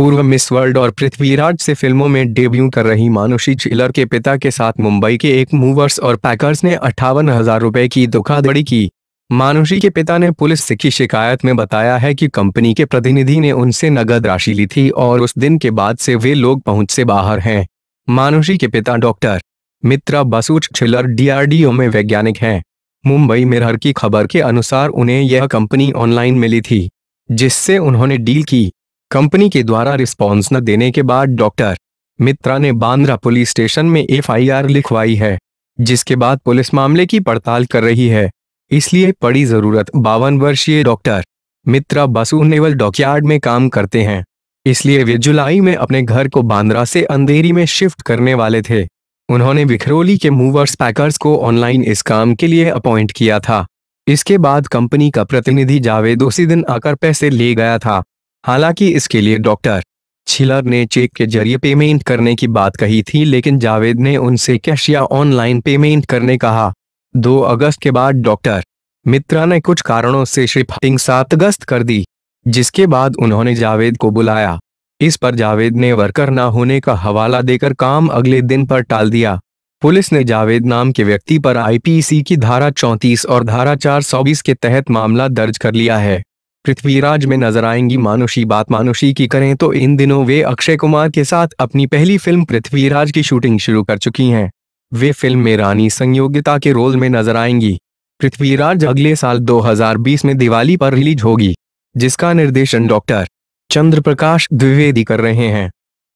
पूर्व miss world और पृथ्वीराज से फ़िल्मों में डेब्यू कर रही मानुषी चिलर के पिता के साथ मुंबई के एक मूवर्स और पैकर्स ने अट्ठावन हज़ार रुपए की धोखाधड़ी की। मानुषी के पिता ने पुलिस से की शिकायत में बताया है कि कंपनी के प्रतिनिधि ने उनसे नगद राशि ली थी और उस दिन के बाद से वे लोग पहुँच से बाहर हैं। मानुषी के पिता डॉक्टर मित्रा बसूच छिलर डीआरडीओ में वैज्ञानिक हैं। मुंबई मिरर की खबर के अनुसार उन्हें यह कंपनी ऑनलाइन मिली थी, जिससे उन्होंने डील की। कंपनी के द्वारा रिस्पॉन्स न देने के बाद डॉक्टर मित्रा ने बांद्रा पुलिस स्टेशन में एफआईआर लिखवाई है, जिसके बाद पुलिस मामले की पड़ताल कर रही है। इसलिए पड़ी ज़रूरत बावन वर्षीय doctor Mitra Basu naval dockyard में काम करते हैं। इसलिए वे जुलाई में अपने घर को बांद्रा से अंधेरी में शिफ्ट करने वाले थे। उन्होंने विखरोली के मूवर्स पैकर्स को ऑनलाइन इस काम के लिए अपॉइंट किया था। इसके बाद कंपनी का प्रतिनिधि जावेद उसी दिन आकर पैसे ले गया था। हालाँकि इसके लिए डॉक्टर छिलर ने चेक के ज़रिए पेमेंट करने की बात कही थी, लेकिन जावेद ने उनसे कैश या ऑनलाइन पेमेंट करने कहा। 2 अगस्त के बाद डॉक्टर मित्रा ने कुछ कारणों से शिफ्टिंग सात अगस्त कर दी, जिसके बाद उन्होंने जावेद को बुलाया। इस पर जावेद ने वर्कर न होने का हवाला देकर काम अगले दिन पर टाल दिया। पुलिस ने जावेद नाम के व्यक्ति पर आईपीसी की धारा 34 और धारा 420 के तहत मामला दर्ज कर लिया है। पृथ्वीराज में नज़र आएँगी मानुषी बात। मानुषी की करें तो इन दिनों वे अक्षय कुमार के साथ अपनी पहली फ़िल्म पृथ्वीराज की शूटिंग शुरू कर चुकी हैं। वे फ़िल्म में रानी संयोगिता के रोल में नज़र आएँगी। पृथ्वीराज अगले साल 2020 में दिवाली पर रिलीज़ होगी, जिसका निर्देशन डॉक्टर चंद्र प्रकाश द्विवेदी कर रहे हैं।